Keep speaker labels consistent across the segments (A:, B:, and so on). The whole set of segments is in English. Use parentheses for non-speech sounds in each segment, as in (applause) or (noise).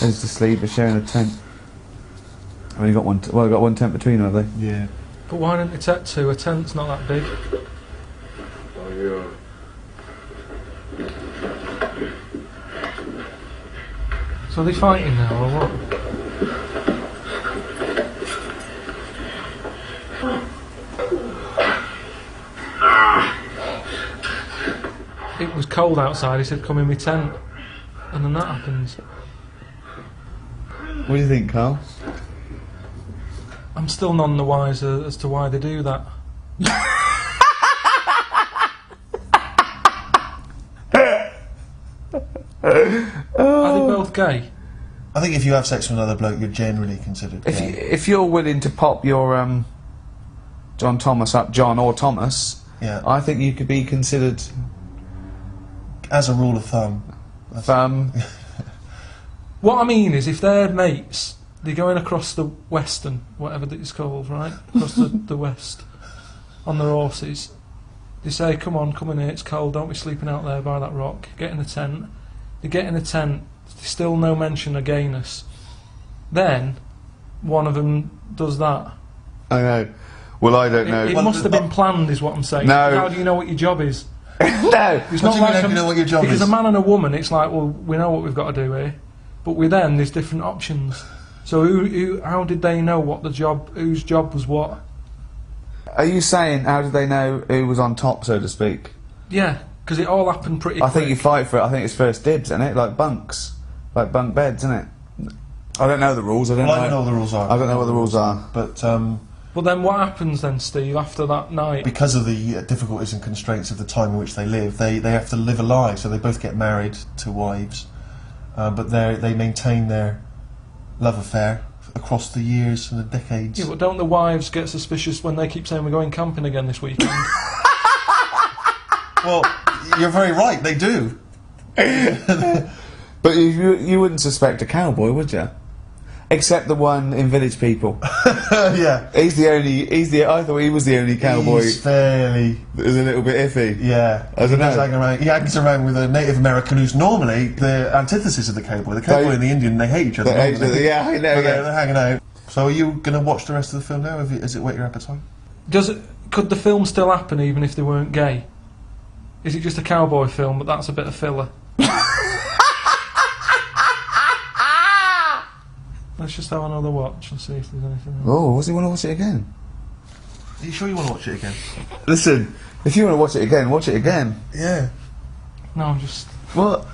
A: There's the sleep. They're sharing a tent. I've only got one. T- well, I've got one tent between them, have they?
B: Yeah.
C: But why don't they take two? A tent's not that big. So are they fighting now, or what? It was cold outside, he said, come in my tent. And then that happens.
A: What do you think, Karl?
C: I'm still none the wiser as to why they do that. Are they both gay?
B: I think if you have sex with another bloke, you're generally considered
A: If you,
B: gay.
A: if you're willing to pop your um, John Thomas up, John or Thomas,
B: Yeah.
A: I think you could be considered
B: As a rule of thumb.
A: um,
C: What I mean is, if they're mates, they're going across the western, whatever that it's called, right? Across the, the west, on their horses. They say, come on, come in here, it's cold, don't be sleeping out there by that rock. Get in the tent. They get in the tent, there's still no mention of gayness. Then, one of them does that.
A: I know. Well, I don't
C: It,
A: know.
C: it
B: Well,
C: must have been planned, is what I'm saying.
A: No.
C: How do you know what your job is? (laughs)
A: no.
C: It's
B: What
C: not
B: do you mean,
C: like
B: how do you know what your job
C: because
B: is?
C: a man and a woman, it's like, well, we know what we've got to do here, but with them, there's different options. So who, who, how did they know what the job, whose job was what?
A: Are you saying how did they know who was on top, so to speak?
C: Yeah, because it all happened pretty.
A: I think you fight for it. I think it's first dibs, isn't it? Like bunks, like bunk beds, isn't it? I don't know the rules. I don't
B: Well, I
A: know.
B: don't know what the rules are.
A: I don't know what the rules are.
B: But um,
C: But then what happens then, Steve? After that night,
B: because of the uh, difficulties and constraints of the time in which they live, they, they have to live a lie. So they both get married to wives, uh, but they they maintain their love affair across the years and the decades.
C: yeah, but don't the wives get suspicious when they keep saying we're going camping again this weekend? (laughs)
B: well, you're very right. They do. (laughs) (laughs)
A: But you, you you wouldn't suspect a cowboy, would you? Except the one in Village People. (laughs)
B: yeah.
A: He's the only. He's the. I thought he was the only cowboy
B: He's fairly.
A: that was a little bit iffy.
B: Yeah,
A: I
B: he
A: don't
B: does
A: know.
B: hang around. He hangs around with a Native American who's normally the antithesis of the cowboy. The cowboy
A: They-
B: and the Indian, they hate each other.
A: They hate each other, yeah, I know,
B: But they're, they're hanging out. So are you going to watch the rest of the film now? Have you- Is it whet your appetite?
C: Does it? Could the film still happen even if they weren't gay? Is it just a cowboy film, but that's a bit of filler? Let's just have another watch and see if there's anything. Else.
A: Oh, does he want to watch it again?
B: Are you sure you want to watch it again?
A: Listen, if you want to watch it again, watch it again.
B: Yeah.
C: No, I'm just.
A: What?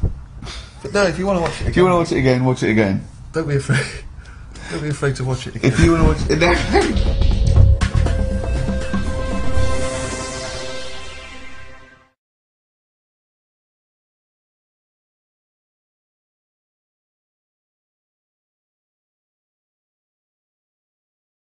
B: But no, if you want to watch it again,
A: If you want to watch it again, watch it again.
B: don't be afraid. (laughs) Don't be afraid to watch it again.
A: If you want to watch it. (laughs)